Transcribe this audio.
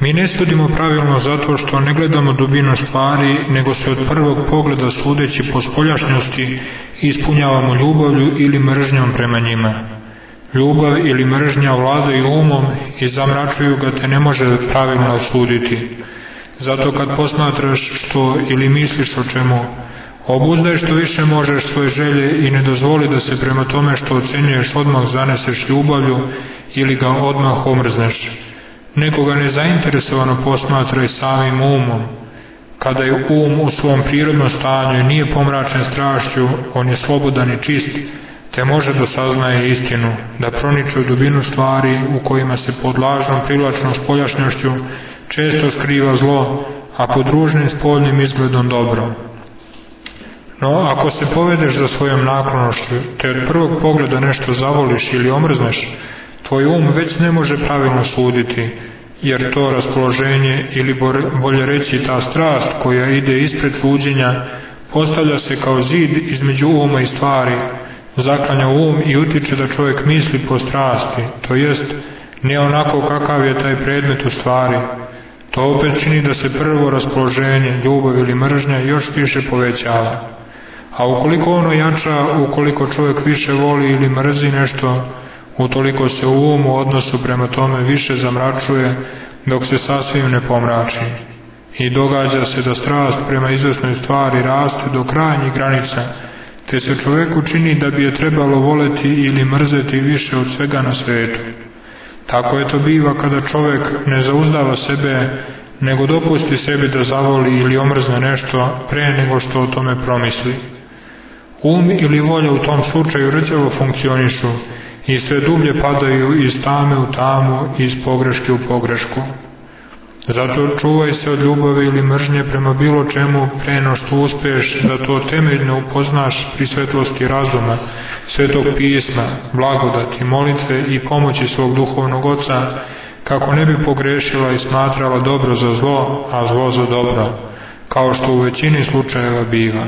Mi ne sudimo pravilno zato što ne gledamo dubinu stvari, nego se od prvog pogleda sudeći po spoljašnjosti ispunjavamo ljubavlju ili mržnjom prema njima. Ljubav ili mržnja vladaju umom i zamračuju ga te ne može pravilno osuditi. Zato kad posmatraš što ili misliš o čemu, obuzdaj što više možeš svoje želje i ne dozvoli da se prema tome što ocenjuješ odmah zaneseš ljubavlju ili ga odmah omrzneš. Nekoga nezainteresovano posmatraj samim umom. Kada je um u svom prirodnom stanju i nije pomračen strašću, on je slobodan i čist, te može da saznaje istinu, da proniče u dubinu stvari u kojima se pod lažnom privlačnom spoljašnjošću često skriva zlo, a pod ružnim spoljnim izgledom dobro. No, ako se povedeš za svojom naklonošću, te od prvog pogleda nešto zavoliš ili omrzneš, tvoj um već ne može pravilno suditi, jer to raspoloženje ili bolje reći ta strast koja ide ispred suđenja postavlja se kao zid između uma i stvari, zaklanja um i utiče da čovjek misli po strasti, to jest ne onako kakav je taj predmet u stvari. To opet čini da se prvo raspoloženje, ljubav ili mržnja još više povećava. A ukoliko ono jača, ukoliko čovjek više voli ili mrzi nešto, utoliko se u umu odnosu prema tome više zamračuje, dok se sasvim ne pomrači. I događa se da strast prema izvesnoj stvari raste do krajnjih granica, te se čoveku čini da bi je trebalo voleti ili mrzeti više od svega na svetu. Tako je to biva kada čovek ne zauzdava sebe, nego dopusti sebi da zavoli ili omrzne nešto pre nego što o tome promisli. Um ili volja u tom slučaju rđavo funkcionišu i sve dublje padaju iz tame u tamu iz pogreške u pogrešku. Zato čuvaj se od ljubavi ili mržnje prema bilo čemu pre no što uspeš da to temeljno upoznaš pri svetlosti razuma, svetog pisma, blagodati, molitve i pomoći svog duhovnog oca, kako ne bi pogrešila i smatrala dobro za zlo, a zlo za dobro, kao što u većini slučajeva biva.